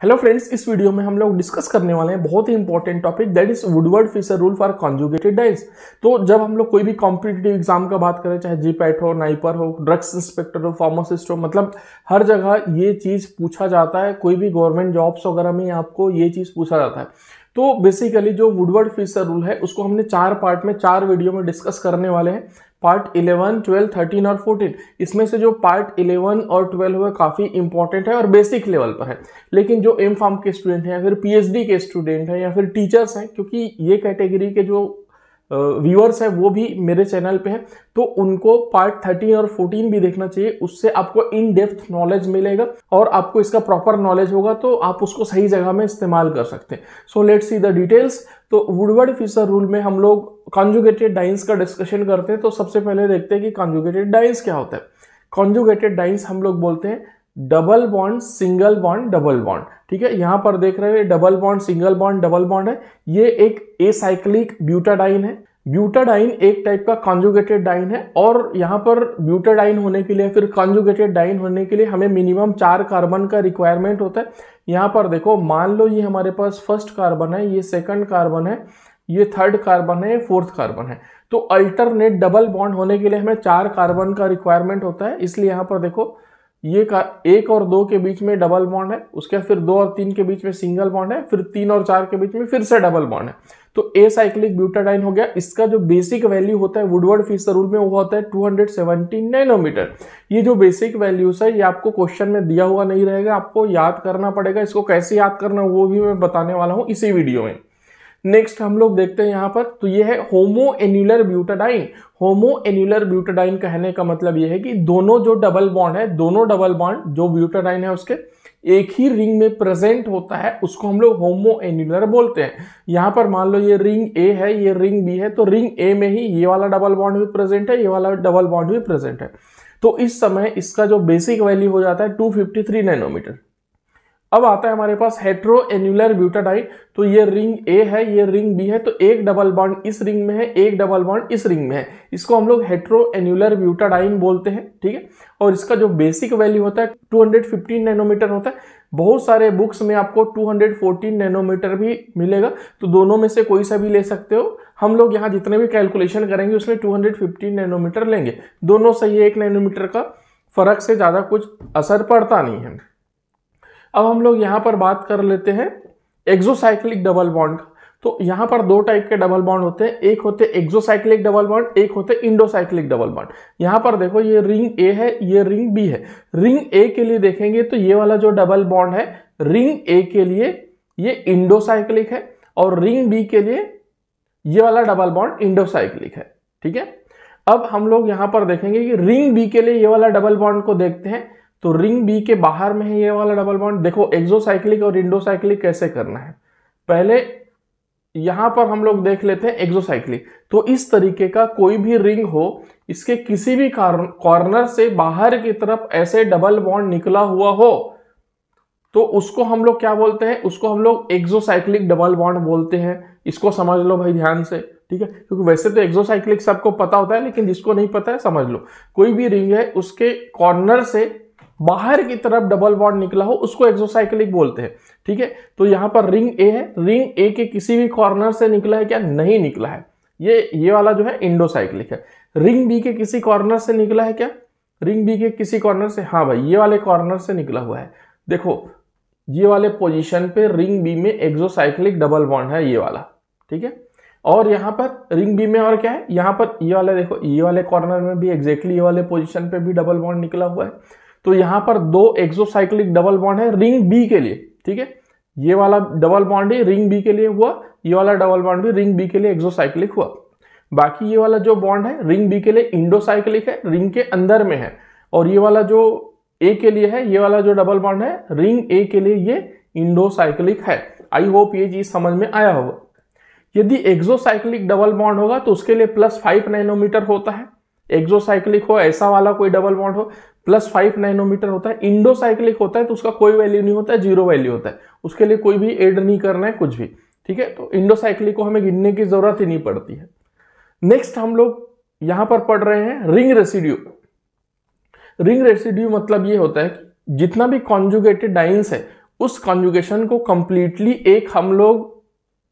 Hello friends इस video में हम लोग डिस्कस करने वाले हैं बहुत ही important topic that is Woodward Fisher rule for conjugated dienes तो जब हम लोग कोई भी कॉम्पिटेटिव एग्ज़ाम का बात करें, चाहे जीपैट हो नाइपर हो ड्रग्स इंस्पेक्टर हो फार्मासिस्ट हो मतलब हर जगह ये चीज़ पूछा जाता है, कोई भी गवर्नमेंट जॉब्स वगैरह में आपको ये चीज़ पूछा जाता है। तो बेसिकली जो वुडवर्ड फिशर रूल है, उसको हमने चार पार्ट में, चार वीडियो में डिस्कस करने वाले हैं। पार्ट 11, 12, 13 और 14 इसमें से जो पार्ट 11 और 12 है काफ़ी इंपॉर्टेंट है और बेसिक लेवल पर है। लेकिन जो एम फार्म के स्टूडेंट हैं या फिर पीएचडी के स्टूडेंट हैं या फिर टीचर्स हैं क्योंकि ये कैटेगरी के जो व्यूअर्स है, वो भी मेरे चैनल पे हैं तो उनको पार्ट थर्टीन और फोर्टीन भी देखना चाहिए, उससे आपको इन डेप्थ नॉलेज मिलेगा और आपको इसका प्रॉपर नॉलेज होगा तो आप उसको सही जगह में इस्तेमाल कर सकते हैं। So let see the details तो वुडवर्ड फिशर रूल में हम लोग कॉन्जुगेटेड डाइंस का डिस्कशन करते हैं तो सबसे पहले देखते हैं कि कॉन्जुगेटेड डाइंस क्या होता है। कॉन्जुगेटेड डाइंस हम लोग बोलते हैं double bond, single bond, double bond. ठीक है, यहाँ पर देख रहे हैं double bond, single bond, double bond है। ये एक एसाइक्लिक ब्यूटाडाइन है। ब्यूटाडाइन एक टाइप का कॉन्जुगेटेड डाइन है और यहाँ पर ब्यूटाडाइन होने के लिए, फिर कॉन्जुगेटेड डाइन होने के लिए हमें मिनिमम चार कार्बन का रिक्वायरमेंट होता है। यहाँ पर देखो, मान लो ये हमारे पास फ़र्स्ट कार्बन है, ये सेकंड कार्बन है, ये थर्ड कार्बन है फोर्थ कार्बन है। तो अल्टरनेट डबल बॉन्ड होने के लिए हमें चार कार्बन का रिक्वायरमेंट होता है। इसलिए यहाँ पर देखो ये का, एक और दो के बीच में डबल बॉन्ड है, उसके बाद फिर दो और तीन के बीच में सिंगल बॉन्ड है, फिर तीन और चार के बीच में फिर से डबल बॉन्ड है। तो ए साइक्लिक ब्यूटाडाइन हो गया। इसका जो बेसिक वैल्यू होता है वुडवर्ड फिशर रूल में वो होता है 270 नैनोमीटर ये जो बेसिक वैल्यूज़ है, ये आपको क्वेश्चन में दिया हुआ नहीं रहेगा, आपको याद करना पड़ेगा। इसको कैसे याद करना वो भी मैं बताने वाला हूँ इसी वीडियो में। नेक्स्ट हम लोग देखते हैं यहाँ पर तो ये है homoannular butadiene homoannular butadiene कहने का मतलब ये है कि दोनों जो डबल बॉन्ड है, दोनों डबल बॉन्ड जो ब्यूटाडाइन है उसके, एक ही रिंग में प्रेजेंट होता है, उसको हम लोग होमो एन्यूलर बोलते हैं. यहाँ पर मान लो ये रिंग ए है, ये रिंग बी है तो रिंग ए में ही ये वाला डबल बॉन्ड भी प्रेजेंट है, ये वाला डबल बॉन्ड भी प्रेजेंट है. तो इस समय इसका जो बेसिक वैल्यू हो जाता है 253 नैनोमीटर अब आता है हमारे पास हेट्रो एन्यूलर ब्यूटाडाइन तो ये रिंग ए है, ये रिंग बी है तो एक डबल बॉन्ड इस रिंग में है, एक डबल बॉन्ड इस रिंग में है। इसको हम लोग हेट्रो एन्यूलर ब्यूटाडाइन बोलते हैं, ठीक है? और इसका जो बेसिक वैल्यू होता है 215 नैनोमीटर होता है। बहुत सारे बुक्स में आपको 214 नैनोमीटर भी मिलेगा तो दोनों में से कोई सा भी ले सकते हो। हम लोग यहाँ जितने भी कैलकुलेशन करेंगे, उसमें 215 नैनोमीटर लेंगे। दोनों सही एक नैनोमीटर का फ़र्क से ज़्यादा कुछ असर पड़ता नहीं है। अब हम लोग यहाँ पर बात कर लेते हैं एक्सोसाइक्लिक डबल बॉन्ड का तो यहाँ पर दो टाइप के डबल बॉन्ड होते हैं, एक होते एक्सोसाइक्लिक डबल बॉन्ड एक होते इंडोसाइक्लिक डबल बॉन्ड यहाँ पर देखो, ये रिंग ए है, ये रिंग बी है। रिंग ए के लिए देखेंगे तो ये वाला जो डबल बॉन्ड है रिंग ए के लिए ये इंडोसाइक्लिक है और रिंग बी के लिए ये वाला डबल बॉन्ड इंडोसाइक्लिक है। ठीक है? अब हम लोग यहाँ पर देखेंगे कि रिंग बी के लिए ये वाला डबल बॉन्ड को देखते हैं। तो रिंग बी के बाहर में है ये वाला डबल बॉन्ड। देखो एक्सोसाइक्लिक और इंडोसाइक्लिक कैसे करना है? पहले यहाँ पर हम लोग देख लेते हैं एक्सोसाइक्लिक तो इस तरीके का कोई भी रिंग हो, इसके किसी भी कॉर्नर से बाहर की तरफ़ ऐसे डबल बॉन्ड निकला हुआ हो तो उसको हम लोग क्या बोलते हैं? उसको हम लोग एक्सोसाइक्लिक डबल बॉन्ड बोलते हैं। इसको समझ लो भाई ध्यान से, ठीक है? क्योंकि वैसे तो एक्सोसाइक्लिक सबको पता होता है, लेकिन जिसको नहीं पता है, समझ लो। कोई भी रिंग है, उसके कॉर्नर से बाहर की तरफ़ डबल बॉन्ड निकला हो, उसको एक्सोसाइक्लिक बोलते हैं। ठीक है? तो यहाँ पर रिंग ए है। रिंग ए के किसी भी कॉर्नर से निकला है क्या? नहीं निकला है। ये ये वाला जो है इंडोसाइक्लिक है। रिंग बी के किसी कॉर्नर से निकला है क्या? रिंग बी के किसी कॉर्नर से हाँ भाई, ये वाले कॉर्नर से निकला हुआ है। देखो, ये वाले पोजीशन पे रिंग बी में एक्सोसाइक्लिक डबल बॉन्ड है ये वाला। ठीक है? और यहाँ पर रिंग बी में और क्या है? यहाँ पर ये वाले देखो, ये वाले कॉर्नर में भी एग्जैक्टली ये वाले पोजीशन पे भी डबल बॉन्ड निकला हुआ है। तो यहाँ पर दो एक्सोसाइक्लिक डबल बॉन्ड है रिंग बी के लिए, ठीक है? ये वाला डबल बॉन्ड ही रिंग बी के लिए हुआ, ये वाला डबल बॉन्ड भी रिंग बी के लिए एक्सोसाइक्लिक हुआ। बाकी ये वाला जो बॉन्ड है रिंग बी के लिए इंडोसाइक्लिक है रिंग के अंदर में है। और ये वाला जो ए के लिए है, ये वाला जो डबल बॉन्ड है रिंग ए के लिए ये इंडोसाइक्लिक है। आई होप ये चीज़ समझ में आया होगा। यदि एक्सोसाइक्लिक डबल बॉन्ड होगा तो उसके लिए प्लस फाइव नाइनोमीटर होता है। एक्सोसाइक्लिक हो, ऐसा वाला कोई डबल बॉन्ड हो प्लस फाइव नाइनोमीटर होता है इंडोसाइक्लिक होता है तो उसका कोई वैल्यू नहीं होता है ज़ीरो वैल्यू होता है। उसके लिए कोई भी एड नहीं करना है, कुछ भी। ठीक है? तो इंडोसाइक्लिक को हमें गिनने की ज़रूरत ही नहीं पड़ती है। नेक्स्ट हम लोग यहाँ पर पढ़ रहे हैं रिंग रेसिड्यू रिंग रेसिड्यू मतलब ये होता है कि जितना भी कॉन्जुगेटेड डाइंस है, उस कॉन्जुगेशन को कंप्लीटली एक हम लोग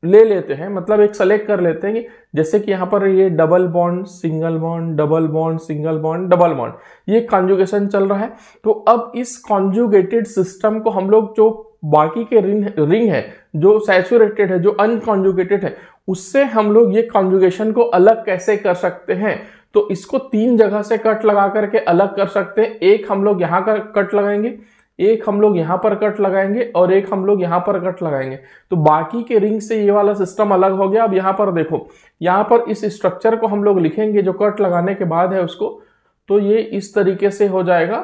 ले लेते हैं मतलब एक सेलेक्ट कर लेते हैं कि जैसे कि यहाँ पर ये double bond single bond double bond single bond double bond ये कॉन्जुगेशन चल रहा है। तो अब इस कॉन्जुगेटेड सिस्टम को हम लोग जो बाकी के रिंग रिंग है, जो सैचुरेटेड है, जो अनकॉन्जुगेटेड है, उससे हम लोग ये कॉन्जुगेशन को अलग कैसे कर सकते हैं? तो इसको तीन जगह से कट लगा करके अलग कर सकते हैं। एक हम लोग यहाँ का कट लगाएँगे एक हम लोग यहाँ पर कट लगाएँगे और एक हम लोग यहाँ पर कट लगाएँगे। तो बाकी के रिंग से ये वाला सिस्टम अलग हो गया। अब यहाँ पर देखो, यहाँ पर इस स्ट्रक्चर को हम लोग लिखेंगे जो कट लगाने के बाद है उसको। तो ये इस तरीके से हो जाएगा।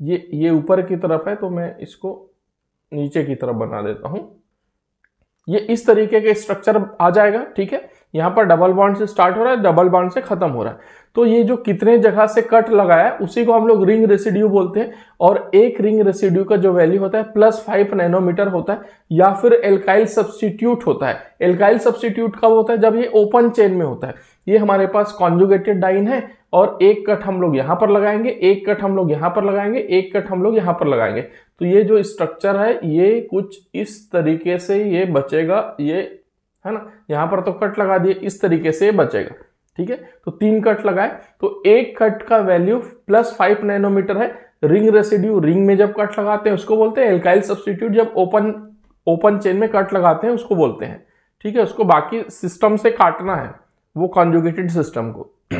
ये ये ऊपर की तरफ़ है तो मैं इसको नीचे की तरफ़ बना देता हूँ। ये इस तरीके के स्ट्रक्चर आ जाएगा, ठीक है? यहाँ पर डबल बॉन्ड से स्टार्ट हो रहा है डबल बॉन्ड से खत्म हो रहा है। तो ये जो कितने जगह से कट लगाया उसी को हम लोग रिंग रेसिड्यू बोलते हैं और एक रिंग रेसिड्यू का जो वैल्यू होता है प्लस फाइव नैनोमीटर होता है या फिर एल्काइल सब्सटीट्यूट होता है। एल्काइल सब्सटीट्यूट कब होता है? जब ये ओपन चेन में होता है। ये हमारे पास कॉन्जुगेटेड डाइन है और एक कट हम लोग यहाँ पर लगाएँगे, एक कट हम लोग यहाँ पर लगाएँगे, एक कट हम लोग यहाँ पर लगाएँगे। तो ये जो स्ट्रक्चर है, ये कुछ इस तरीके से ये बचेगा, ये, है ना? यहाँ पर तो कट लगा दिए, इस तरीके से बचेगा। ठीक है? तो तीन कट लगाए। तो एक कट का वैल्यू प्लस फाइव नैनोमीटर है। रिंग रेसिड्यू रिंग में जब कट लगाते हैं, उसको बोलते हैं एल्काइल सब्सटीट्यूट जब ओपन ओपन चेन में कट लगाते हैं, उसको बोलते हैं। ठीक है? उसको बाकी सिस्टम से काटना है, वो कॉन्जुगेटेड सिस्टम को।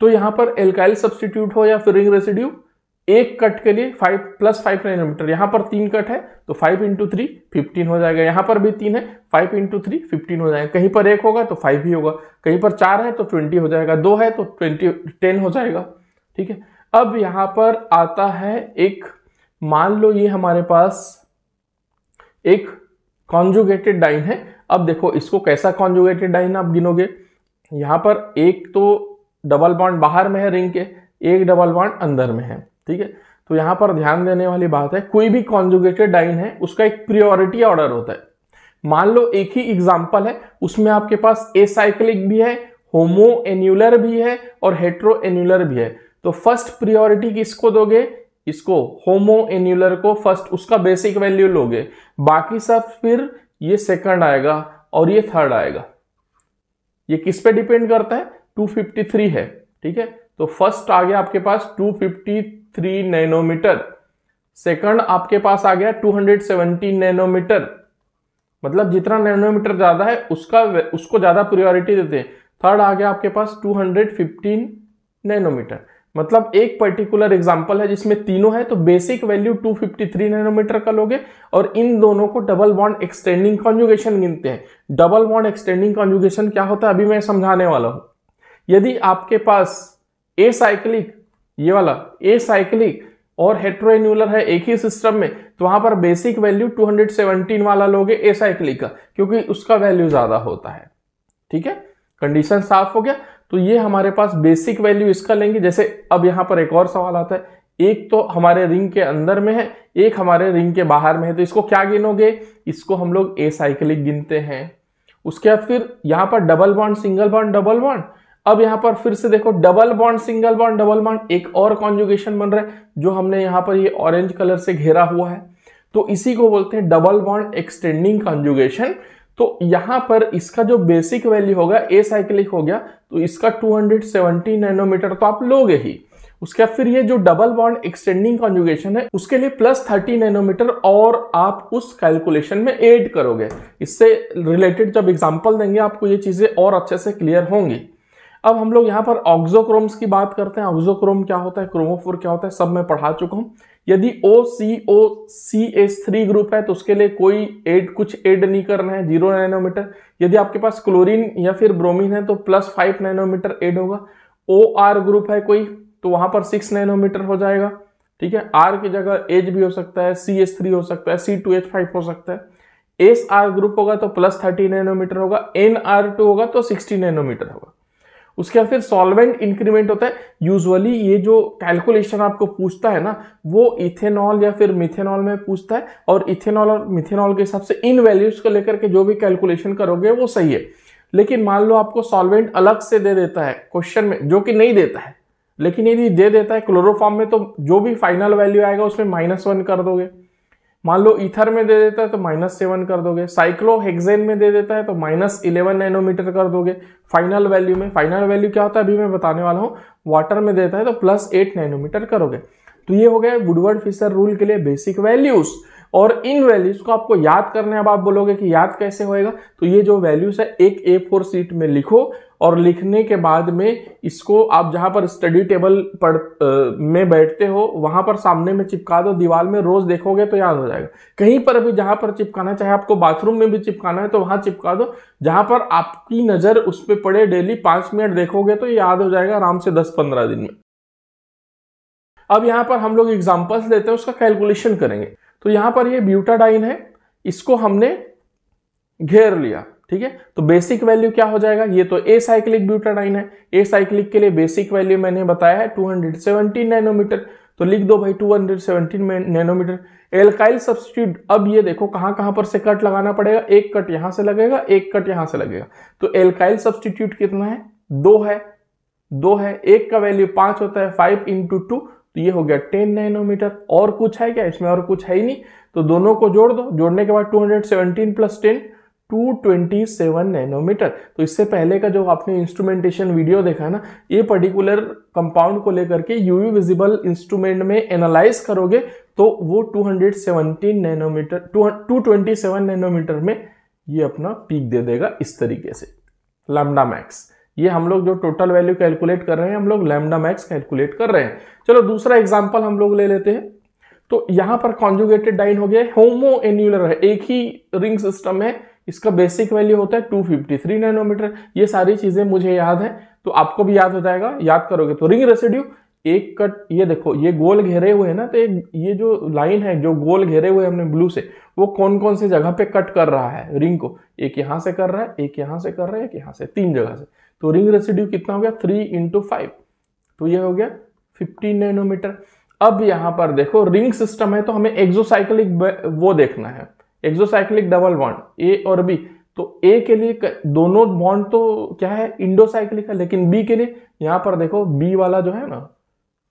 तो यहाँ पर एल्काइल सब्सटीट्यूट हो या फिर रिंग रेसिड्यू एक कट के लिए फाइव प्लस फाइव नैनोमीटर यहाँ पर तीन कट है तो फाइव इंटू थ्री फिफ्टीन हो जाएगा। यहाँ पर भी तीन है फाइव इंटू थ्री फिफ्टीन हो जाएगा। कहीं पर एक होगा तो फाइव ही होगा। कहीं पर चार है तो ट्वेंटी हो जाएगा। दो है तो ट्वेंटी टेन हो जाएगा। ठीक है? अब यहाँ पर आता है एक, मान लो ये हमारे पास एक कॉन्जुगेटेड डाइन है। अब देखो, इसको कैसा कॉन्जुगेटेड डाइन आप गिनोगे? यहाँ पर एक तो डबल बॉन्ड बाहर में है रिंग के, एक डबल बॉन्ड अंदर में है। ठीक है? तो यहाँ पर ध्यान देने वाली बात है, कोई भी कॉन्जुगेटेड डाइन है, उसका एक प्रियोरिटी ऑर्डर होता है। मान लो एक ही एग्ज़ाम्पल है, उसमें आपके पास एसाइक्लिक भी है होमो एन्यूलर भी है और हेट्रो एन्यूलर भी है। तो फ़र्स्ट प्रियोरिटी किसको दोगे? इसको होमो एन्यूलर को फ़र्स्ट उसका बेसिक वैल्यू लोगे। बाकी सब फिर ये सेकंड आएगा और ये थर्ड आएगा। ये किस पे डिपेंड करता है? 253 है, ठीक है? तो फ़र्स्ट आ गया आपके पास 253 नैनोमीटर सेकंड आपके पास आ गया 270 नैनोमीटर मतलब जितना नैनोमीटर ज़्यादा है, उसका उसको ज़्यादा प्रियोरिटी देते हैं। थर्ड आ गया आपके पास 215 नैनोमीटर मतलब एक पर्टिकुलर एग्जांपल है जिसमें तीनों है तो बेसिक वैल्यू 253 नैनोमीटर का लोगे और इन दोनों को डबल बॉन्ड एक्सटेंडिंग कॉन्जुगेशन गिनते हैं। डबल बॉन्ड एक्सटेंडिंग कॉन्जुगेशन क्या होता है? अभी मैं समझाने वाला हूँ। यदि आपके पास ए साइक्लिक ये वाला ए साइक्लिक और हेट्रोएन्यूलर है एक ही सिस्टम में तो वहाँ पर बेसिक वैल्यू 217 वाला लोगे ए साइक्लिक का, क्योंकि उसका वैल्यू ज़्यादा होता है। ठीक है? कंडीशन साफ़ हो गया। तो ये हमारे पास बेसिक वैल्यू इसका लेंगे। जैसे अब यहाँ पर एक और सवाल आता है। एक तो हमारे रिंग के अंदर में है, एक हमारे रिंग के बाहर में है तो इसको क्या गिनोगे? इसको हम लोग ए साइक्लिक गिनते हैं। उसके बाद फिर यहाँ पर double bond single bond double bond अब यहाँ पर फिर से देखो double bond single bond double bond एक और कॉन्जुगेशन बन रहा है, जो हमने यहाँ पर ये ऑरेंज कलर से घेरा हुआ है। तो इसी को बोलते हैं डबल बॉन्ड एक्सटेंडिंग कॉन्जुगेशन तो यहाँ पर इसका जो बेसिक वैल्यू होगा ए साइक्लिक हो गया तो इसका 270 नैनोमीटर तो आप लोगे ही। उसके बाद फिर ये जो डबल बॉन्ड एक्सटेंडिंग कॉन्जुगेशन है, उसके लिए प्लस थर्टी नैनोमीटर और आप उस कैलकुलेशन में ऐड करोगे। इससे रिलेटेड जब एग्जांपल देंगे, आपको ये चीज़ें और अच्छे से क्लियर होंगी। अब हम लोग यहाँ पर ऑक्सोक्रोम्स की बात करते हैं। ऑक्सोक्रोम क्या होता है? क्रोमोफोर क्या होता है? सब मैं पढ़ा चुका हूँ। यदि O C O C S three group है तो उसके लिए कोई एड कुछ एड नहीं करना है। ज़ीरो नैनोमीटर यदि आपके पास क्लोरीन या फिर ब्रोमीन है तो प्लस फाइव नैनोमीटर एड होगा। ओ आर ग्रुप है कोई तो वहाँ पर सिक्स नैनोमीटर हो जाएगा। ठीक है? आर की जगह एच भी हो सकता है सी एस थ्री हो सकता है सी टू एच फाइव हो सकता है। एस आर ग्रुप होगा तो प्लस थर्टी नैनोमीटर होगा। एन आर टू होगा तो सिक्सटी नैनोमीटर होगा। उसके बाद फिर सॉल्वेंट इंक्रीमेंट होता है। यूजुअली ये जो कैलकुलेशन आपको पूछता है ना, वो इथेनॉल या फिर मिथेनॉल में पूछता है और इथेनॉल और मिथेनॉल के हिसाब से इन वैल्यूज़ को लेकर के जो भी कैलकुलेशन करोगे वो सही है। लेकिन मान लो आपको सॉल्वेंट अलग से दे देता है क्वेश्चन में, जो कि नहीं देता है। लेकिन यदि दे देता है क्लोरोफॉर्म में तो जो भी फाइनल वैल्यू आएगा उसमें माइनस वन कर दोगे। मान लो ईथर में दे देता है तो माइनस सेवन कर दोगे। साइक्लोहेक्सेन में दे देता है तो माइनस इलेवन नैनोमीटर कर दोगे। फाइनल वैल्यू में। फाइनल वैल्यू क्या होता है? अभी मैं बताने वाला हूँ। वाटर में देता है तो प्लस एट नैनोमीटर करोगे। तो ये हो गया वुडवर्ड फिशर रूल के लिए बेसिक वैल्यूज़ और इन वैल्यूज़ को आपको याद करने अब आप बोलोगे कि याद कैसे होएगा? तो ये जो वैल्यूज़ है, एक ए फोर सीट में लिखो। और लिखने के बाद में इसको आप जहाँ पर स्टडी टेबल पढ़ में बैठते हो, वहाँ पर सामने में चिपका दो, दीवार में रोज देखोगे तो याद हो जाएगा। कहीं पर भी जहाँ पर चिपकाना, चाहे आपको बाथरूम में भी चिपकाना है तो वहाँ चिपका दो। जहाँ पर आपकी नज़र उस पर पड़े डेली पाँच मिनट देखोगे तो याद हो जाएगा आराम से दस पंद्रह दिन में। अब यहाँ पर हम लोग एग्जाम्पल्स लेते हैं, उसका कैलकुलेशन करेंगे। तो यहाँ पर ये ब्यूटाडाइन है, इसको हमने घेर लिया। ठीक है? तो बेसिक वैल्यू क्या हो जाएगा? ये तो ए साइक्लिक ब्यूटाडाइन है। ए साइक्लिक के लिए बेसिक वैल्यू मैंने बताया है 217 नैनोमीटर तो लिख दो भाई 217 नैनोमीटर एल्काइल सब्सटीट्यूट अब ये देखो कहाँ कहाँ पर से कट लगाना पड़ेगा। एक कट यहाँ से लगेगा, एक कट यहाँ से लगेगा। तो एल्काइल सब्सटीट्यूट कितना है? दो है। दो है। एक का वैल्यू पाँच होता है फाइव इंटू टू तो ये हो गया टेन नैनोमीटर और कुछ है क्या? इसमें और कुछ है ही नहीं। तो दोनों को जोड़ दो। जोड़ने के बाद 217 प्लस टेन 227 नैनोमीटर तो इससे पहले का जो आपने इंस्ट्रूमेंटेशन वीडियो देखा है ना, ये पर्टिकुलर कंपाउंड को लेकर के यूवी विजिबल इंस्ट्रूमेंट में एनालाइज करोगे तो वो 217 नैनोमीटर 227 नैनोमीटर में ये अपना पीक दे देगा इस तरीके से। लैमडा मैक्स ये हम लोग जो टोटल वैल्यू कैलकुलेट कर रहे हैं, हम लोग लैमडा मैक्स कैलकुलेट कर रहे हैं। चलो दूसरा एग्ज़ाम्पल हम लोग ले लेते हैं। तो यहाँ पर कॉन्जुगेटेड डाइन हो गया होमो एन्यूलर है, एक ही रिंग सिस्टम है इसका बेसिक वैल्यू होता है 253 नैनोमीटर ये सारी चीज़ें मुझे याद है तो आपको भी याद हो जाएगा। याद करोगे तो रिंग रेसिड्यू एक कट, ये देखो, ये गोल घेरे हुए हैं ना तो एक, ये जो लाइन है, जो गोल घेरे हुए हमने ब्लू से, वो कौन कौन से जगह पे कट कर रहा है? रिंग को। एक यहाँ से कर रहा है, एक यहाँ से कर रहा है, एक यहाँ से, तीन जगह से। तो रिंग रेसिड्यू कितना हो गया? थ्री इंटू फाइव तो ये हो गया फिफ्टीन नैनोमीटर अब यहाँ पर देखो रिंग सिस्टम है तो हमें एक्सोसाइक्लिक वो देखना है। एक्सोसाइक्लिक डबल बॉन्ड ए और बी तो ए के लिए दोनों बॉन्ड तो क्या है? इंडोसाइक्लिक है, लेकिन बी के लिए यहाँ पर देखो बी वाला जो है ना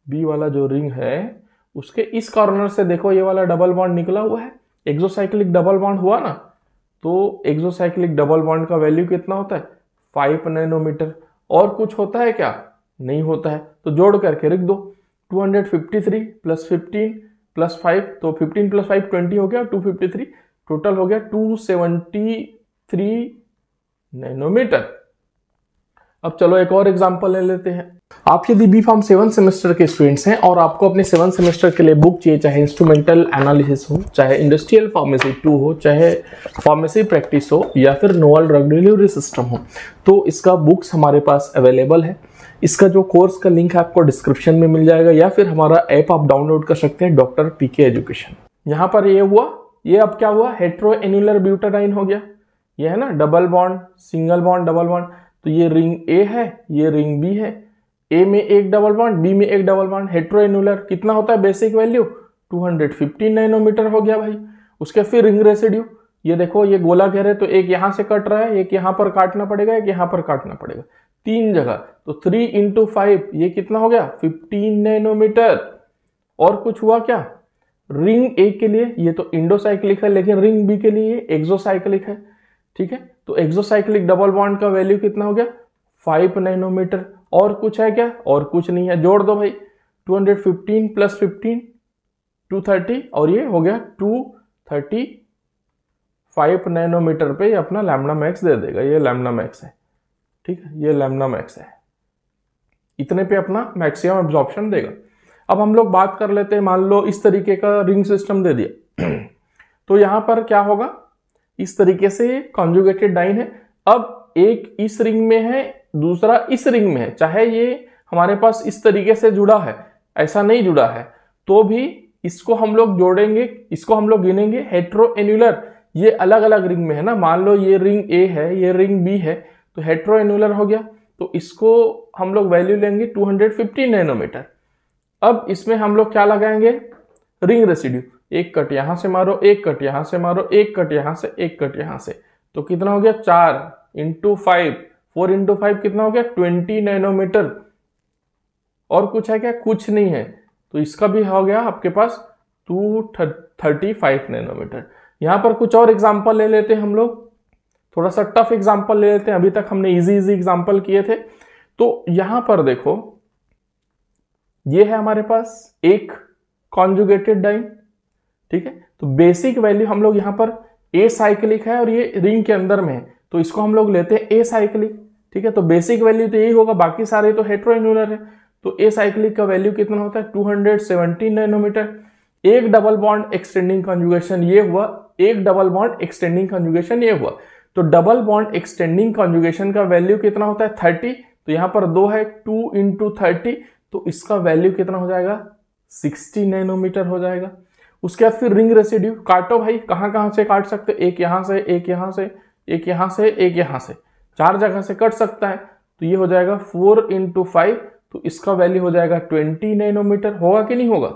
बी वाला जो रिंग है, उसके इस कॉर्नर से देखो, ये वाला डबल बॉन्ड निकला हुआ है। एक्सोसाइक्लिक डबल बॉन्ड हुआ ना तो एक्सोसाइक्लिक डबल बॉन्ड का वैल्यू कितना होता है? फाइव नैनोमीटर और कुछ होता है क्या? नहीं होता है। तो जोड़ करके रख दो। 253 प्लस 15 प्लस 5 तो 15 प्लस 5 20 हो गया 253 टोटल हो गया 273 नैनोमीटर। अब चलो एक और एग्जांपल ले लेते हैं। आप यदि बी फॉर्म सेवन सेमेस्टर के स्टूडेंट्स हैं और आपको अपने सेवन सेमेस्टर के लिए बुक चाहिए, चाहे इंस्ट्रूमेंटल एनालिसिस हो, चाहे इंडस्ट्रियल फार्मेसी टू हो, चाहे फार्मेसी प्रैक्टिस हो, या फिर नोवल ड्रग डिलीवरी सिस्टम हो तो इसका बुक्स हमारे पास अवेलेबल है। इसका जो कोर्स का लिंक है आपको डिस्क्रिप्शन में मिल जाएगा, या फिर हमारा ऐप आप डाउनलोड कर सकते हैं डॉक्टर पीके एजुकेशन यहाँ पर ये हुआ ये अब क्या हुआ? हेट्रो एन्यूलर ब्यूटाडाइन हो गया। ये है ना double bond single bond double bond तो ये रिंग ए है, ये रिंग बी है। ए में एक डबल बॉन्ड बी में एक डबल बॉन्ड हेट्रो एन्यूलर कितना होता है बेसिक वैल्यू 215 नैनोमीटर हो गया भाई। उसके फिर रिंग रेसिड्यू ये देखो, ये गोला घेर है तो एक यहाँ से कट रहा है, एक यहाँ पर काटना पड़ेगा, एक यहाँ पर काटना पड़ेगा। तीन जगह। तो थ्री इंटू फाइव ये कितना हो गया? फिफ्टीन नैनोमीटर और कुछ हुआ क्या? रिंग ए के लिए ये तो इंडोसाइक्लिक है, लेकिन रिंग बी के लिए एक्सोसाइक्लिक है, ठीक है? तो एक्सोसाइक्लिक डबल बॉन्ड का वैल्यू कितना हो गया? फाइव नैनोमीटर और कुछ है क्या? और कुछ नहीं है। जोड़ दो भाई। 215 प्लस 15 230 और ये हो गया 235 नैनोमीटर पे अपना लैमडा मैक्स दे देगा। ये लैमडा मैक्स है, ठीक है? ये लैमडा मैक्स है। इतने पे अपना मैक्सिमम एब्जॉर्प्शन देगा। अब हम लोग बात कर लेते हैं, मान लो इस तरीके का रिंग सिस्टम दे दिया। तो यहाँ पर क्या होगा? इस तरीके से कॉन्जुगेटेड डाइन है। अब एक इस रिंग में है, दूसरा इस रिंग में है। चाहे ये हमारे पास इस तरीके से जुड़ा है, ऐसा नहीं जुड़ा है तो भी इसको हम लोग जोड़ेंगे, इसको हम लोग गिनेंगे। हेट्रो एन्यूलर ये अलग अलग रिंग में है ना। मान लो ये रिंग ए है, ये रिंग बी है तो हेट्रो एन्यूलर हो गया। तो इसको हम लोग वैल्यू लेंगे 250 नैनोमीटर अब इसमें हम लोग क्या लगाएँगे? रिंग रेसिड्यू एक कट यहाँ से मारो, एक कट यहाँ से मारो, एक कट यहाँ से, एक कट यहाँ से। तो कितना हो गया? चार into five four into five कितना हो गया? ट्वेंटी नैनोमीटर और कुछ है क्या? कुछ नहीं है। तो इसका भी हो गया आपके पास टू थर्टी फाइव नैनोमीटर यहाँ पर कुछ और एग्ज़ाम्पल ले लेते हैं हम लोग। थोड़ा सा टफ एग्ज़ाम्पल ले लेते हैं। अभी तक हमने इजी इजी एग्ज़ाम्पल किए थे। तो यहाँ पर देखो ये है हमारे पास एक कॉन्जुगेटेड डाइन ठीक है? तो बेसिक वैल्यू हम लोग यहाँ पर ए साइक्लिक है और ये रिंग के अंदर में है। तो इसको हम लोग लेते हैं ए साइक्लिक ठीक है? तो बेसिक वैल्यू तो यही होगा, बाकी सारे तो हेट्रोइन्यूलर है। तो ए साइक्लिक का वैल्यू कितना होता है? 217 नैनोमीटर एक डबल बॉन्ड एक्सटेंडिंग कॉन्जुगेशन ये हुआ, एक डबल बॉन्ड एक्सटेंडिंग कॉन्जुगेशन ये हुआ। तो डबल बॉन्ड एक्सटेंडिंग कॉन्जुगेशन का वैल्यू कितना होता है? थर्टी तो यहाँ पर दो है टू इंटू थर्टी तो इसका वैल्यू कितना हो जाएगा? सिक्सटी नैनोमीटर हो जाएगा। उसके बाद फिर रिंग रेसिड्यू काटो भाई। कहाँ कहाँ से काट सकते? एक यहाँ से, एक यहाँ से, एक यहाँ से, एक यहाँ से। चार जगह से कट सकता है। तो ये हो जाएगा फोर इंटू फाइव तो इसका वैल्यू हो जाएगा ट्वेंटी नैनोमीटर होगा कि नहीं होगा?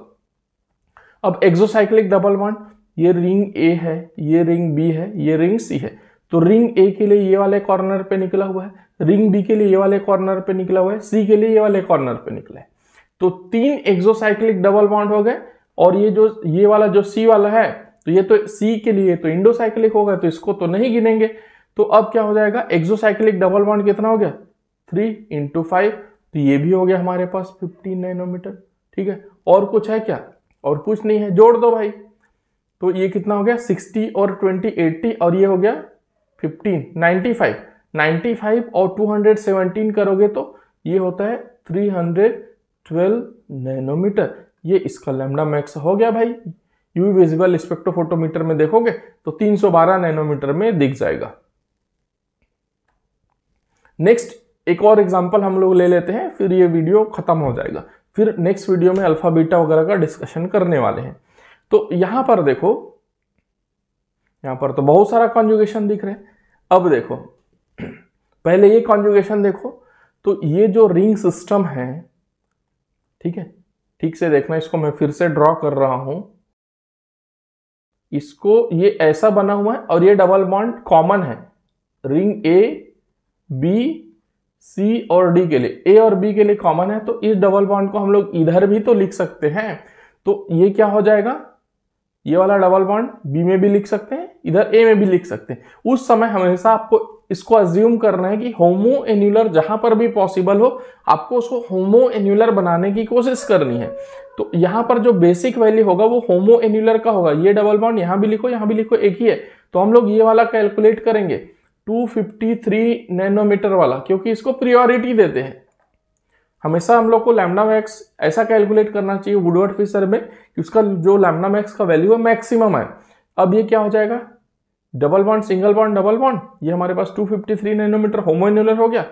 अब एक्सोसाइक्लिक डबल बॉन्ड ये रिंग ए है, ये रिंग बी है, ये रिंग सी है। तो रिंग ए के लिए ये वाले कॉर्नर पे निकला हुआ है। रिंग बी के लिए ये वाले कॉर्नर पे निकला हुआ है सी के लिए ये वाले कॉर्नर पे निकला है। तो तीन एक्सोसाइक्लिक डबल बॉन्ड हो गए और ये जो, ये वाला जो सी वाला है तो ये तो सी के लिए तो इंडोसाइक्लिक होगा तो इसको तो नहीं गिनेंगे। तो अब क्या हो जाएगा? एक्सोसाइक्लिक डबल बॉन्ड कितना हो गया? थ्री इंटू फाइव तो ये भी हो गया हमारे पास फिफ्टीन नैनोमीटर ठीक है? और कुछ है क्या? और कुछ नहीं है, जोड़ दो भाई। तो ये कितना हो गया? सिक्सटी और ट्वेंटी एट्टी और ये हो गया fifteen ninety five ninety five और टू हंड्रेड सेवनटीन करोगे तो ये होता है थ्री हंड्रेड ट्वेल्व नैनोमीटर। ये इसका लेमडा मैक्स हो गया भाई। यू विजिबल स्पेक्ट्रोफोटोमीटर में देखोगे तो 312 नैनोमीटर में दिख जाएगा। नेक्स्ट, एक और एग्जांपल हम लोग ले लेते हैं, फिर ये वीडियो खत्म हो जाएगा। फिर नेक्स्ट वीडियो में अल्फ़ा, बीटा वगैरह का डिस्कशन करने वाले हैं। तो यहाँ पर देखो, यहाँ पर तो बहुत सारा कॉन्जुगेशन दिख रहे हैं। अब देखो पहले ये कॉन्जुगेशन देखो तो ये जो रिंग सिस्टम है, ठीक है, ठीक से देखना, इसको मैं फिर से ड्रॉ कर रहा हूँ। इसको ये ऐसा बना हुआ है और ये डबल बॉन्ड कॉमन है। रिंग ए बी सी और डी के लिए। ए और बी के लिए कॉमन है तो इस डबल बॉन्ड को हम लोग इधर भी तो लिख सकते हैं। तो ये क्या हो जाएगा? ये वाला डबल बॉन्ड बी में भी लिख सकते हैं, इधर ए में भी लिख सकते हैं। उस समय हमेशा आपको इसको अज्यूम करना है कि होमो एन्यूलर जहाँ पर भी पॉसिबल हो, आपको उसको होमो एन्यूलर बनाने की कोशिश करनी है। तो यहाँ पर जो बेसिक वैल्यू होगा वो होमो एन्यूलर का होगा। ये डबल बॉन्ड यहाँ भी लिखो, यहाँ भी लिखो, एक ही है। तो हम लोग ये वाला कैलकुलेट करेंगे। 253 नैनोमीटर वाला, क्योंकि इसको प्रियोरिटी देते हैं। हमेशा हम लोग को लैमडा मैक्स ऐसा कैलकुलेट करना चाहिए वुडवर्ड फिशर में कि उसका जो लैमडा मैक्स का वैल्यू है मैक्सिमम है। अब ये क्या हो जाएगा? Double bond, single bond, double bond, ये हमारे पास 253 नैनोमीटर होमोन्यूलर हो गया।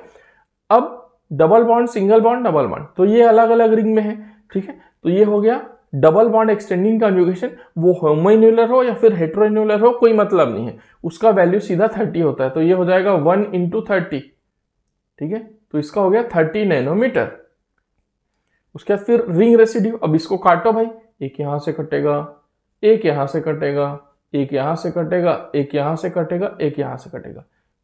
अब double bond, single bond, double bond तो ये अलग अलग रिंग में है, ठीक है? तो ये हो गया डबल बॉन्ड एक्सटेंडिंग कॉन्जुगेशन वो होमोन्यूलर हो या फिर हेट्रोन्यूलर हो, कोई मतलब नहीं है। उसका वैल्यू सीधा थर्टी होता है तो ये हो जाएगा वन इंटू थर्टी ठीक है? तो इसका हो गया थर्टी नैनोमीटर उसके बाद फिर रिंग रेसिड्यू, अब इसको काटो भाई, एक यहाँ से कटेगा, एक यहाँ से कटेगा एक यहाँ से कटेगा, एक यहाँ से कटेगा, एक यहाँ से कटेगा।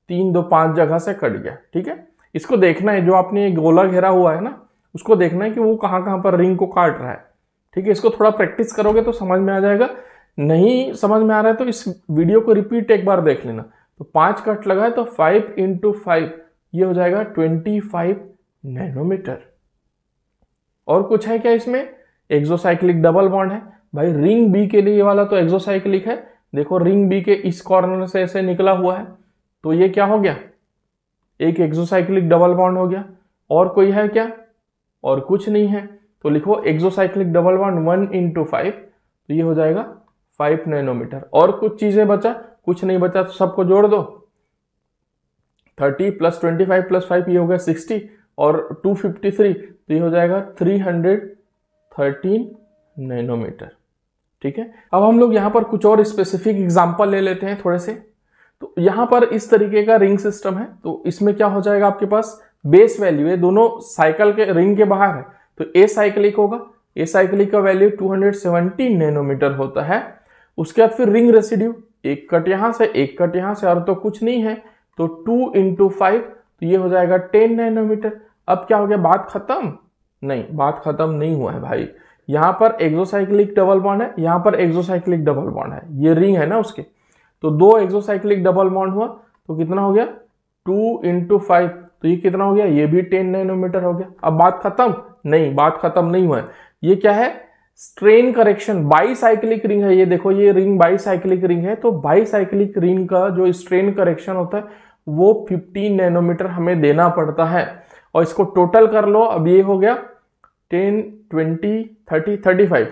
तीन दो पाँच जगह से कट गया, ठीक है? इसको देखना है, जो आपने ये गोला घेरा हुआ है ना, उसको देखना है कि वो कहाँ कहाँ पर रिंग को काट रहा है, ठीक है? इसको थोड़ा प्रैक्टिस करोगे तो समझ में आ जाएगा। नहीं समझ में आ रहा है तो इस वीडियो को रिपीट एक बार देख लेना। तो पाँच कट लगा है तो फाइव इंटू फाइव, ये हो जाएगा ट्वेंटी फाइव नैनोमीटर। और कुछ है क्या इसमें? एक्सोसाइक्लिक डबल बॉन्ड है। भाई रिंग बी के लिए वाला तो एक्सोसाइक्लिक है देखो रिंग बी के इस कॉर्नर से ऐसे निकला हुआ है तो ये क्या हो गया? एक एक्सोसाइक्लिक डबल बॉन्ड हो गया। और कोई है क्या? और कुछ नहीं है। तो लिखो exocyclic double bond one into five तो ये हो जाएगा फाइव नैनोमीटर और कुछ चीज़ें बचा? कुछ नहीं बचा तो सबको जोड़ दो। Thirty plus twenty five plus five ये हो गया सिक्सटी और टू फिफ्टी थ्री तो ये हो जाएगा थ्री हंड्रेड थर्टीन नैनोमीटर ठीक है? अब हम लोग यहाँ पर कुछ और स्पेसिफिक एग्ज़ाम्पल ले लेते हैं थोड़े से। तो यहाँ पर इस तरीके का रिंग सिस्टम है तो इसमें क्या हो जाएगा आपके पास? बेस वैल्यू है दोनों साइकिल के रिंग के बाहर है। तो ए साइक्लिक होगा ए साइक्लिक का वैल्यू 217 नैनोमीटर होता है। उसके बाद फिर रिंग रेसिड्यू एक कट यहाँ से, एक कट यहाँ से, और तो कुछ नहीं है। तो टू इंटू फाइव तो ये हो जाएगा टेन नैनोमीटर अब क्या हो गया? बात खत्म? नहीं, बात खत्म नहीं हुआ है भाई। यहाँ पर एक्सोसाइक्लिक डबल बॉन्ड है, यहाँ पर एक्सोसाइक्लिक डबल बॉन्ड है। ये रिंग है ना उसके। तो दो एक्सोसाइक्लिक डबल बॉन्ड हुआ तो कितना हो गया? टू इंटू फाइव तो ये कितना हो गया? ये भी टेन नैनोमीटर हो गया। अब बात खत्म? नहीं, बात खत्म नहीं हुआ ये क्या है? Strain correction bicyclic ring है। ये देखो, ये रिंग बाई साइक्लिक रिंग है तो बाई साइक्लिक रिंग का जो स्ट्रेन करेक्शन होता है, वो 15 नैनोमीटर हमें देना पड़ता है। और इसको टोटल कर लो, अब ये हो गया 10 20 30 35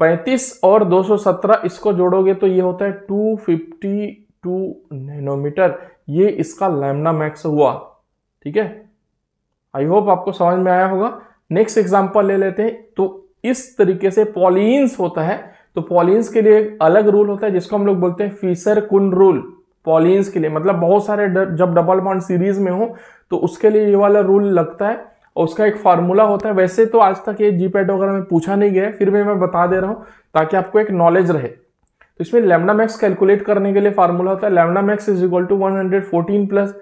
पैंतीस और 217 इसको जोड़ोगे तो ये होता है 252 नैनोमीटर ये इसका लैमना मैक्स हुआ। ठीक है? आई होप आपको समझ में आया होगा। नेक्स्ट एग्ज़ाम्पल ले लेते हैं। तो इस तरीके से पॉलिन्स होता है। तो पॉलिन्स के लिए एक अलग रूल होता है, जिसको हम लोग बोलते हैं फीसर कुन रूल पॉलिन्स के लिए। मतलब बहुत सारे जब डबल बॉन्ड सीरीज़ में हो तो उसके लिए ये वाला रूल लगता है। और उसका एक फार्मूला होता है। वैसे तो आज तक ये जीपैड वगैरह में पूछा नहीं गया फिर भी मैं बता दे रहा हूँ, ताकि आपको एक नॉलेज रहे। तो इसमें लेमडा मैक्स कैलकुलेट करने के लिए फार्मूला होता है। Lambda max is equal to 114 plus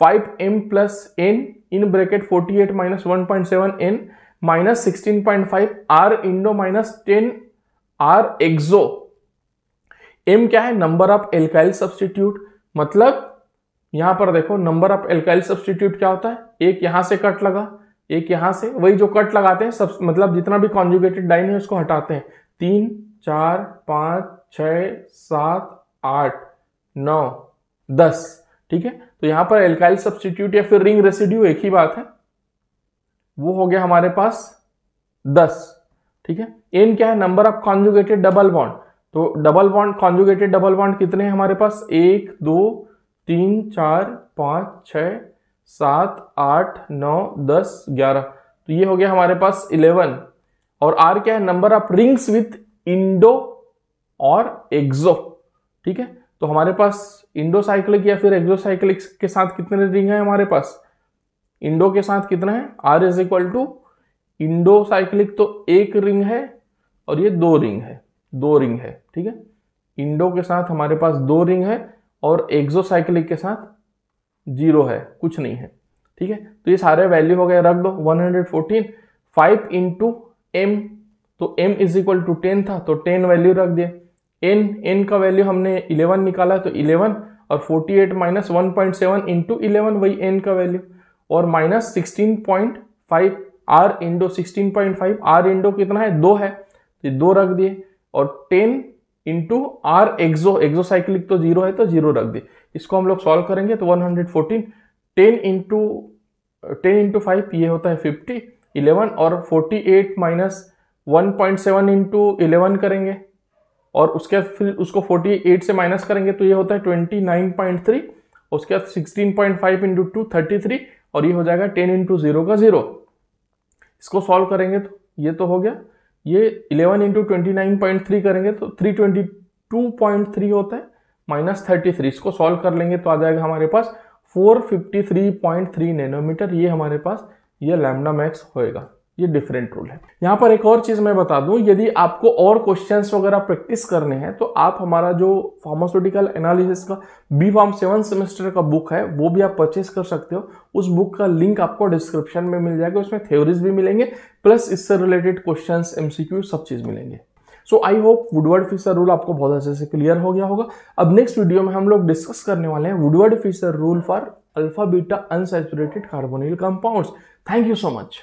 five M plus N in bracket 48 minus one point seven N minus sixteen point five R endo minus ten R exo M क्या है? Number of alkyl substitute मतलब यहाँ पर देखो number of alkyl substitute क्या होता है? एक यहाँ से कट लगा। एक यहाँ से वही जो कट लगाते हैं, सब मतलब जितना भी कॉन्जुगेटेड डाइन है, उसको हटाते हैं। तीन, चार, पाँच छ सात, आठ, नौ, दस। ठीक है? तो यहाँ पर एल्काइल सब्सटीट्यूट या फिर रिंग रेसिड्यू एक ही बात है। वो हो गया हमारे पास दस। ठीक है? एन क्या है? Number of conjugated double bond तो double bond conjugated double bond कितने हैं हमारे पास? एक, दो, तीन, चार, पाँच छ सात, आठ, नौ, दस, ग्यारह। तो ये हो गया हमारे पास इलेवन। और आर क्या है? Number of rings with endo और एक्सो ठीक है? तो हमारे पास इंडोसाइक्लिक या फिर एक्सोसाइक्लिक के साथ कितने रिंग है हमारे पास? इंडो के साथ कितना है? R is equal to endocyclic तो एक रिंग है और ये दो रिंग है। दो रिंग है। ठीक है? इंडो के साथ हमारे पास दो रिंग है और एक्सोसाइक्लिक के साथ ज़ीरो है, कुछ नहीं है। ठीक है? तो ये सारे वैल्यू हो गए, रख दो 114 फाइव इंटू एम तो m is equal to ten था तो टेन वैल्यू रख दिए। n n का वैल्यू हमने 11 निकाला तो 11 और 48 eight minus one point seven into eleven वही n का वैल्यू और minus sixteen point five R endo sixteen point five R endo कितना है? दो है। तो दो रख दिए, और ten into R exo exocyclic तो ज़ीरो है तो ज़ीरो रख दिए। इसको हम लोग सॉल्व करेंगे तो 114 टेन इंटू टेन इंटू ये होता है 50 11 और 48 माइनस 1.7 पॉइंट करेंगे। और उसके बाद फिर उसको 48 से माइनस करेंगे तो ये होता है 29.3 उसके बाद 16.5 पॉइंट फाइव इंटू टू और ये हो जाएगा 10 इंटू ज़ीरो का ज़ीरो इसको सॉल्व करेंगे तो ये तो हो गया। ये 11 इंटू ट्वेंटी करेंगे तो 322.3 होता है। माइनस थर्टी थ्री, इसको सॉल्व कर लेंगे तो आ जाएगा हमारे पास 453.3 नैनोमीटर। ये हमारे पास, ये लैमडा मैक्स होएगा। ये डिफरेंट रूल है। यहाँ पर एक और चीज़ मैं बता दूँ, यदि आपको और क्वेश्चंस वगैरह प्रैक्टिस करने हैं तो आप हमारा जो फार्मास्यूटिकल एनालिसिस का बी फार्म सेवन सेमेस्टर का बुक है, वो भी आप परचेस कर सकते हो। उस बुक का लिंक आपको डिस्क्रिप्शन में मिल जाएगा, उसमें थ्योरीज भी मिलेंगे प्लस इससे रिलेटेड क्वेश्चन एमसीक्यू सब चीज़ मिलेंगे। So I hope Woodward Fisher rule आपको बहुत अच्छे से क्लियर हो गया होगा। अब नेक्स्ट वीडियो में हम लोग डिस्कस करने वाले हैं Woodward Fisher rule for alpha beta unsaturated carbonyl compounds thank you so much